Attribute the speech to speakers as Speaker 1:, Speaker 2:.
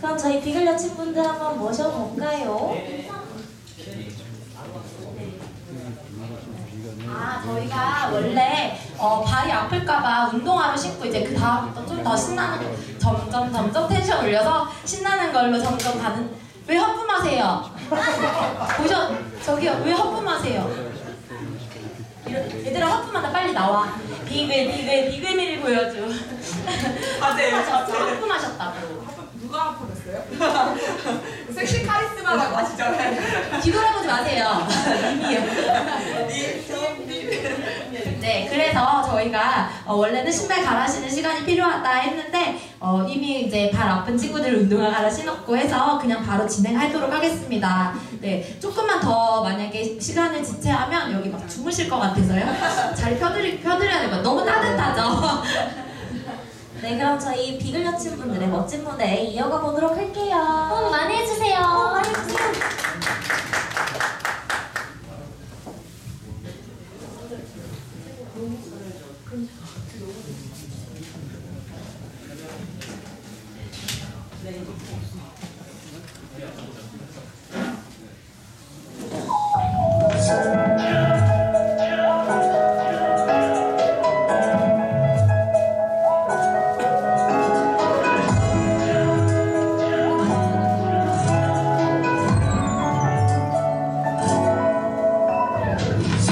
Speaker 1: 그럼 저희 비글 여친분들 한번 모셔볼까요?
Speaker 2: 아, 저희가 원래 어, 발이 아플까봐 운동화로 신고 이제 그 다음부터 좀 더 신나는 거, 점점 점점 텐션 올려서 신나는 걸로 점점 가는 왜 허품하세요? 보셔 저기요 왜 허품하세요? 얘들아 허품하다 빨리 나와 비글 비글 비글미를 보여줘
Speaker 3: 맞아요,
Speaker 2: 허품하셨죠?
Speaker 3: 맞아요.
Speaker 2: 허품하셨다고
Speaker 3: 누가 아프셨어요? 섹시 카리스마라고 하시잖아요.
Speaker 2: 뒤돌아보지 마세요 이미요 네, 그래서 저희가 어, 원래는 신발 갈아 신는 시간이 필요하다 했는데 어, 이미 이제 발 아픈 친구들 운동화 갈아 신었고 해서 그냥 바로 진행하도록 하겠습니다. 네, 조금만 더 만약에 시간을 지체하면 여기 막 주무실 것 같아서요. 자리 펴드리, 펴드려야 같아요. 너무 따뜻하죠?
Speaker 1: 네, 그럼 저희 비글 여친분들의 멋진 무대 이어가 보도록 할게요.
Speaker 4: 호응 많이 해주세요.
Speaker 1: 어, 많이 해주세요. Yes.